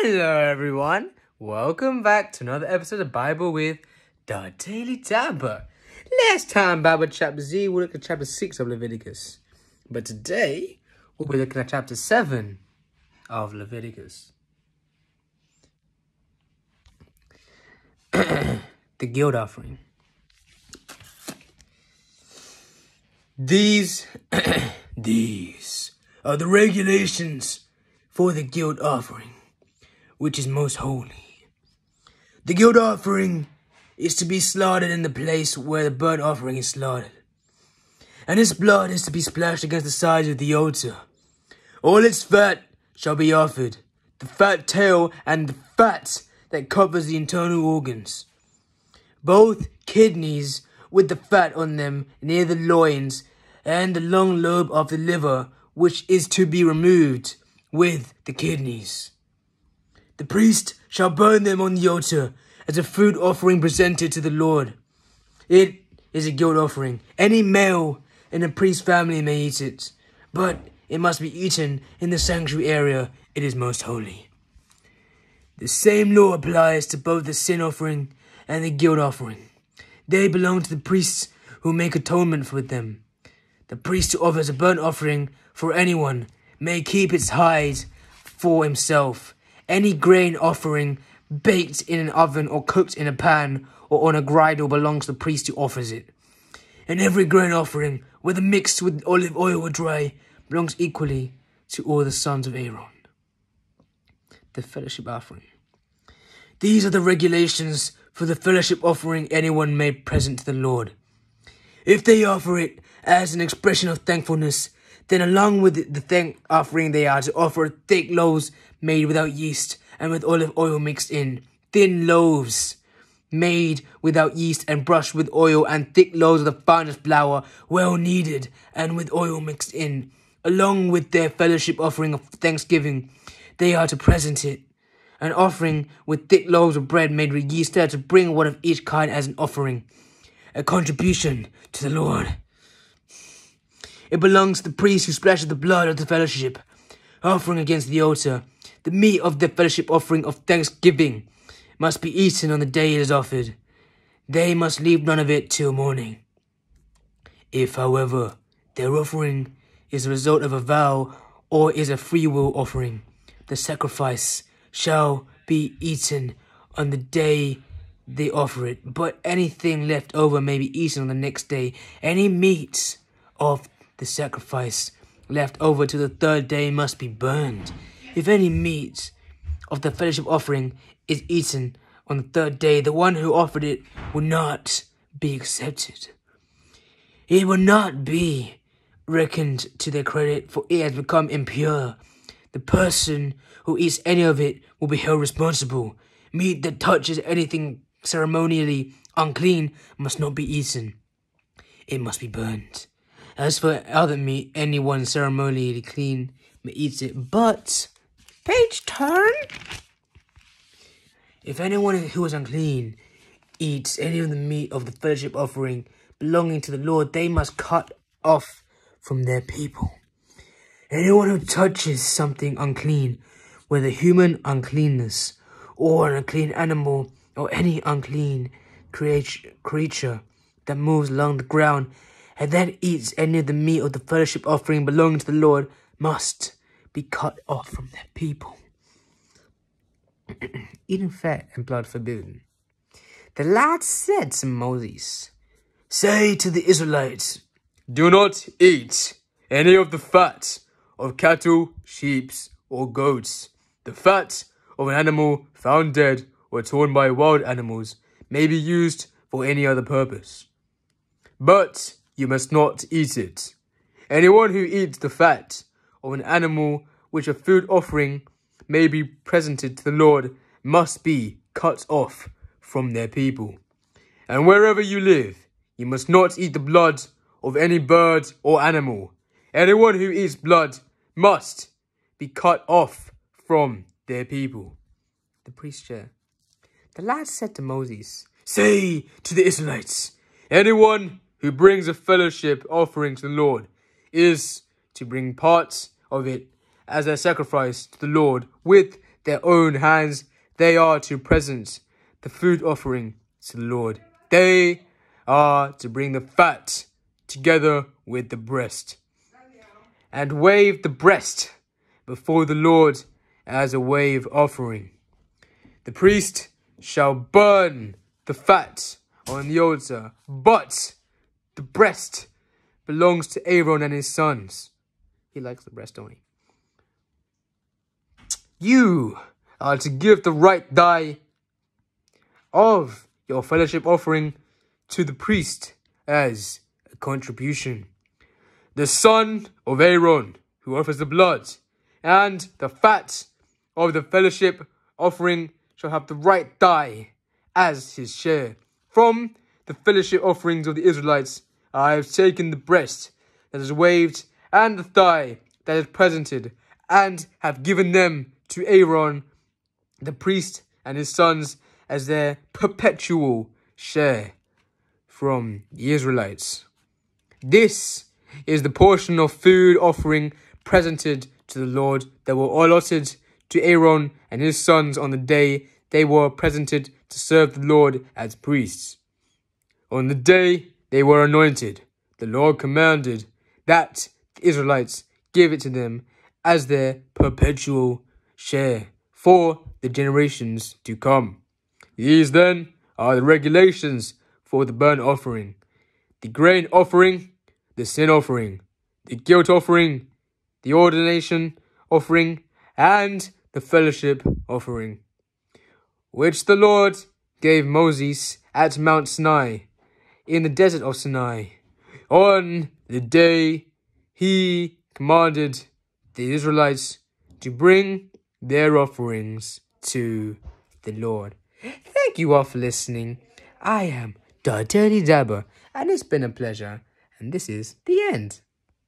Hello, everyone. Welcome back to another episode of Bible with the Daily Dabber. Last time, Bible chapter Z, we looked at chapter 6 of Leviticus. But today, we'll be looking at chapter 7 of Leviticus. the guilt offering. These, these are the regulations for the guilt offering, which is most holy. The guilt offering is to be slaughtered in the place where the burnt offering is slaughtered. And its blood is to be splashed against the sides of the altar. All its fat shall be offered, the fat tail and the fat that covers the internal organs. Both kidneys with the fat on them near the loins, and the long lobe of the liver, which is to be removed with the kidneys. The priest shall burn them on the altar as a food offering presented to the Lord. It is a guilt offering. Any male in a priest's family may eat it, but it must be eaten in the sanctuary area. It is most holy. The same law applies to both the sin offering and the guilt offering. They belong to the priests who make atonement for them. The priest who offers a burnt offering for anyone may keep its hide for himself. Any grain offering baked in an oven or cooked in a pan or on a griddle belongs to the priest who offers it. And every grain offering, whether mixed with olive oil or dry, belongs equally to all the sons of Aaron. The fellowship offering. These are the regulations for the fellowship offering anyone made present to the Lord. If they offer it as an expression of thankfulness, then along with the thank offering they are to offer thick loaves made without yeast and with olive oil mixed in, thin loaves made without yeast and brushed with oil, and thick loaves of the finest flour, well kneaded and with oil mixed in, along with their fellowship offering of thanksgiving. They are to present it. An offering with thick loaves of bread made with yeast, they are to bring one of each kind as an offering, a contribution to the Lord. It belongs to the priest who splashes the blood of the fellowship offering against the altar. The meat of the fellowship offering of thanksgiving must be eaten on the day it is offered. They must leave none of it till morning. If, however, their offering is a result of a vow or is a free will offering, the sacrifice shall be eaten on the day they offer it, but anything left over may be eaten on the next day. Any meat of the sacrifice left over to the third day must be burned. If any meat of the fellowship offering is eaten on the third day, the one who offered it will not be accepted. It will not be reckoned to their credit, for it has become impure. The person who eats any of it will be held responsible. Meat that touches anything ceremonially unclean must not be eaten. It must be burned. As for other meat, anyone ceremonially clean may eat it. But, page turn. If anyone who is unclean eats any of the meat of the fellowship offering belonging to the Lord, they must cut off from their people. Anyone who touches something unclean, whether human uncleanness or an unclean animal or any unclean creature that moves along the ground and then eats any of the meat of the fellowship offering belonging to the Lord must be cut off from their people. Eating fat and blood forbidden. The Lord said to Moses, Say to the Israelites, Do not eat any of the fat of cattle, sheep, or goats. The fat of an animal found dead or torn by wild animals may be used for any other purpose. But you must not eat it. Anyone who eats the fat of an animal which a food offering may be presented to the Lord must be cut off from their people. And wherever you live, you must not eat the blood of any bird or animal. Anyone who eats blood must be cut off from their people. The priest chair. The lad said to Moses, Say to the Israelites, anyone who brings a fellowship offering to the Lord is to bring parts of it as a sacrifice to the Lord with their own hands they are to present the food offering to the Lord. They are to bring the fat together with the breast and wave the breast before the Lord as a wave offering. The priest shall burn the fat on the altar, but the breast belongs to Aaron and his sons. He likes the breast, don't he? You are to give the right thigh of your fellowship offering to the priest as a contribution. The son of Aaron, who offers the blood, and the fat of the fellowship offering shall have the right thigh as his share. From the fellowship offerings of the Israelites, I have taken the breast that is waved and the thigh that is presented, and have given them to Aaron, the priest, and his sons as their perpetual share from the Israelites. This is the portion of food offering presented to the Lord that were allotted to Aaron and his sons on the day they were presented to serve the Lord as priests. On the day they were anointed, the Lord commanded that the Israelites give it to them as their perpetual share for the generations to come. These then are the regulations for the burnt offering, the grain offering, the sin offering, the guilt offering, the ordination offering, and the fellowship offering, which the Lord gave Moses at Mount Sinai, in the desert of Sinai, on the day he commanded the Israelites to bring their offerings to the Lord. Thank you all for listening. I am Dirty Dabber, and it's been a pleasure. And this is the end.